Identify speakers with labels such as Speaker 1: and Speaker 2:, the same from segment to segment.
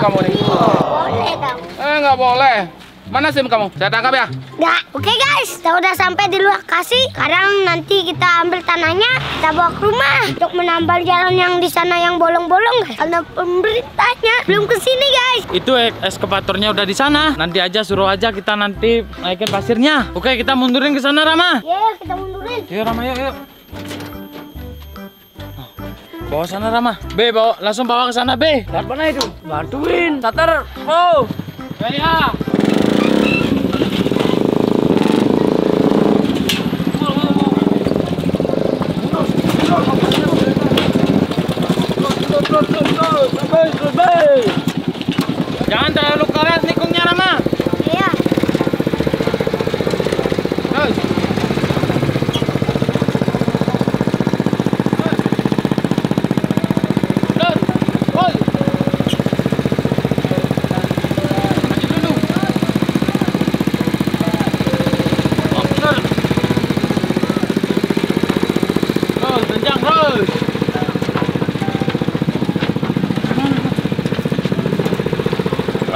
Speaker 1: kamu nih?
Speaker 2: Boleh dong.
Speaker 1: Eh, nggak boleh. Mana SIM kamu? Saya tangkap ya.
Speaker 2: Nggak. Oke guys, kita udah sampai di lokasi. Sekarang nanti kita ambil tanahnya, kita bawa ke rumah untuk menambal jalan yang di sana yang bolong-bolong guys. Karena pemerintahnya belum ke sini guys.
Speaker 3: Itu ek- eskavatornya udah di sana. Nanti aja suruh aja kita nanti naikin pasirnya. Oke, kita mundurin ke sana Rama.
Speaker 2: Ya, kita mundurin.
Speaker 3: Yuk Rama, yuk, yuk. Bawa sana Rama. B, bawa langsung bawa ke sana B.
Speaker 4: Lihat mana itu? Bantuin. Tatar. Oh.
Speaker 3: Ya, ya. Jangan terlalu keras nikungnya Rama.
Speaker 2: Iya.
Speaker 1: Terus. Terus. Woi. Maju dulu. Oh, bener. Terus, kencang terus.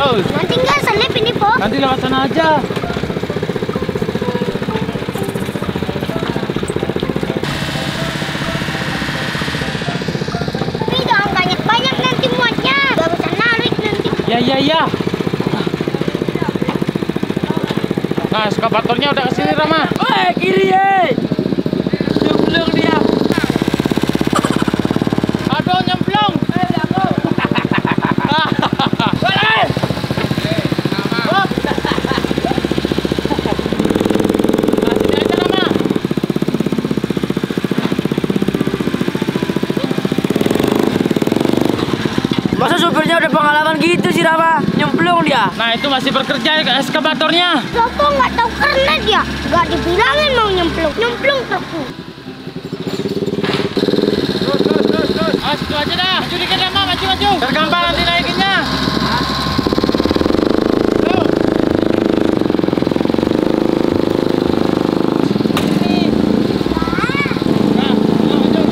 Speaker 1: Terus.
Speaker 2: Nanti nggak selip ini po.
Speaker 3: Nanti lewat sana aja.
Speaker 2: Tapi jangan banyak-banyak nanti muatnya. Gak bisa narik nanti.
Speaker 3: Ya, ya, ya. Nah, eskavatornya udah ke sini Rama.
Speaker 4: Eh, kiri ye. Nyemplung dia.
Speaker 3: Aduh, nyemplung. Nah, sini aja Rama.
Speaker 4: Supirnya udah pengalaman gitu sih Rama? Nyemplung dia.
Speaker 3: Nah, itu masih bekerja eskavatornya.
Speaker 2: Lopo nggak tahu karena dia. Gak dibilangin mau nyemplung. Nyemplung terus.
Speaker 1: Terus, terus, terus, terus.
Speaker 3: Ah, situ aja dah. Maju dikit Rama, maju, maju. Biar gampang nanti naikinnya. Tuh. Ini. Nah, maju, maju.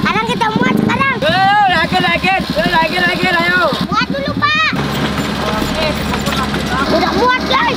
Speaker 2: Sekarang kita muat sekarang.
Speaker 4: Eh, naikin, naikin. Eh, naikin, naikin, ayo.
Speaker 2: Muat dulu pak. Udah muat guys.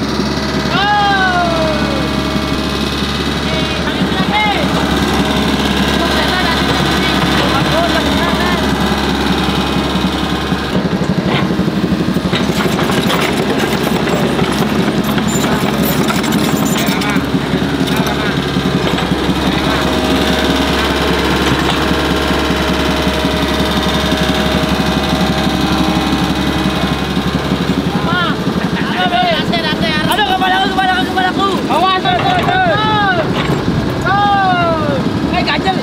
Speaker 4: Aduh, kepalaku, kepalaku, kepalaku.
Speaker 3: Awas, terus, terus, terus.
Speaker 4: Eh, ganjel.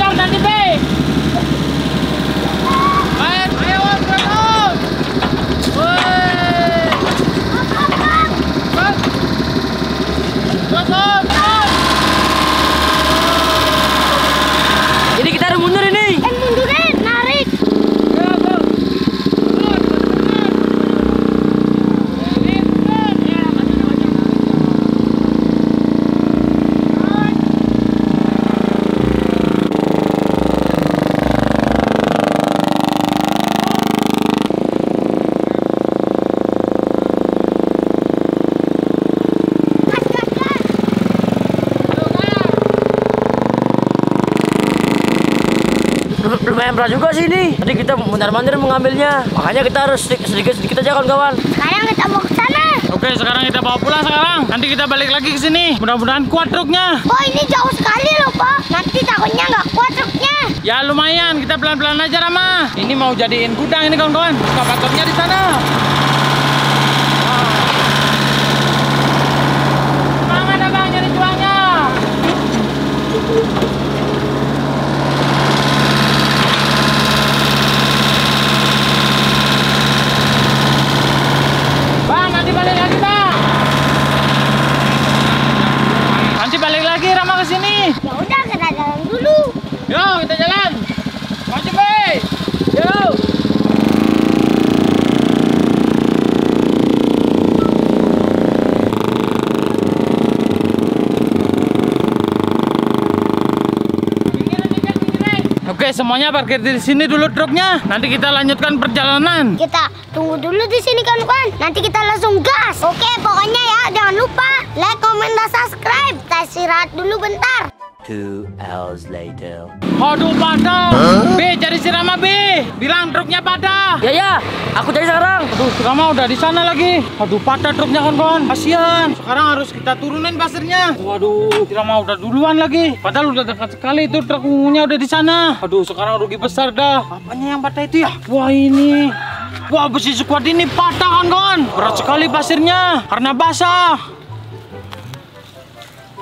Speaker 3: Jom nanti B. Main, ayo terus. Woi. Terus. Terus, terus.
Speaker 4: Ini kita harus mundur ini.
Speaker 2: Eh mundurin, narik. Gas, gas, gas.
Speaker 4: Lumayan berat juga sih ini. Tadi kita mondar-mandir mengambilnya. Makanya kita harus sedikit sedikit, sedikit aja kawan-kawan.
Speaker 2: Sekarang kita mau ke sana.
Speaker 3: Oke, sekarang kita bawa pulang sekarang. Nanti kita balik lagi ke sini. Mudah-mudahan kuat truknya.
Speaker 2: Oh ini jauh sekali loh pak. Nanti takutnya nggak kuat truknya.
Speaker 3: Ya lumayan, kita pelan-pelan aja Rama. Ini mau jadiin gudang ini kawan-kawan. Eskavatornya di sana. Semangat abang nyari jualnya. Bang, nanti balik lagi bang. Nanti balik lagi Rama ke sini.
Speaker 2: Ya udah kita jalan dulu.
Speaker 3: Yo, kita jalan. Maju, Be. Yo. Oke, semuanya parkir di sini dulu truknya. Nanti kita lanjutkan perjalanan.
Speaker 2: Kita tunggu dulu di sini kan kawan. Nanti kita langsung gas. Oke, pokoknya ya jangan lupa like, comment, dan subscribe. Kita istirahat dulu bentar.
Speaker 4: Two hours later.
Speaker 3: Aduh, pada. B, cari si Rama, B. Bilang truknya pada.
Speaker 4: Ya ya, aku cari sekarang.
Speaker 3: Aduh, si Rama udah di sana lagi. Aduh, pada truknya kawan-kawan. Kasihan. Sekarang harus kita turunin pasirnya. Waduh, si Rama udah duluan lagi. Padahal udah dekat sekali itu truk ungunya udah di sana. Aduh, sekarang rugi besar dah. Apanya yang patah itu ya? Wah, ini. Wah, besi squad ini patah kawan-kawan. Berat sekali pasirnya karena basah.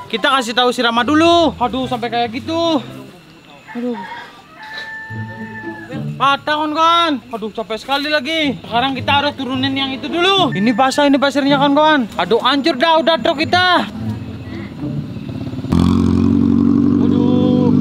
Speaker 3: Kita kasih tahu si Rama dulu. Aduh, sampai kayak gitu. Aduh. Patah kawan-kawan. Aduh capek sekali lagi. Sekarang kita harus turunin yang itu dulu. Ini basah ini pasirnya kawan-kawan. Aduh hancur dah udah truk kita. Aduh.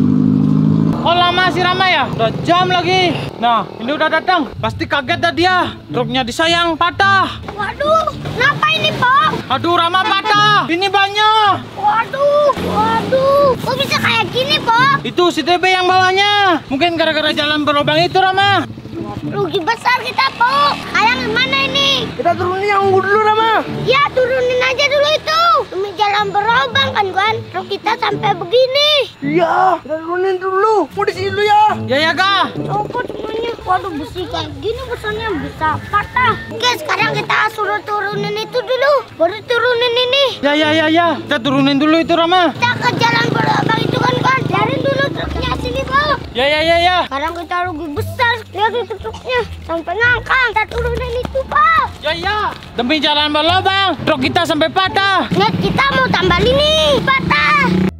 Speaker 3: Oh lama sih Rama ya? Udah jam lagi. Nah ini udah datang. Pasti kaget dah dia. Truknya disayang patah.
Speaker 2: Waduh, kenapa ini, Pong?
Speaker 3: Aduh Rama patah. Ini banyak.
Speaker 2: Waduh, waduh. Kok bisa kayak gini, Pong?
Speaker 3: Itu si TB yang bawanya. Mungkin gara-gara jalan berlubang itu Rama.
Speaker 2: Rugi besar kita, Pong. Ayang mana ini?
Speaker 4: Kita turunin yang ungu dulu, Rama.
Speaker 2: Ya, turunin aja dulu itu. Demi jalan berlubang kan, kawan. Truk kita sampai begini.
Speaker 4: Iya, kita turunin dulu. Mau di sini dulu ya.
Speaker 3: Ya ya kak.
Speaker 2: Copot semuanya. Waduh, besi kayak gini besarnya bisa patah. Oke, sekarang kita suruh turunin itu dulu. Baru turunin ini.
Speaker 3: Ya ya ya ya. Kita turunin dulu itu Rama.
Speaker 2: Kita ke jalan berlubang itu kan, kawan. Cari dulu truknya sini, Pong.
Speaker 3: Ya ya ya ya.
Speaker 2: Sekarang kita rugi besar. Lihat itu truknya. Sampai ngangkang. Kita turunin itu, Pak.
Speaker 3: Ya ya. Demi jalan berlubang, truk kita sampai patah.
Speaker 2: Net, kita mau tambah ini. Patah.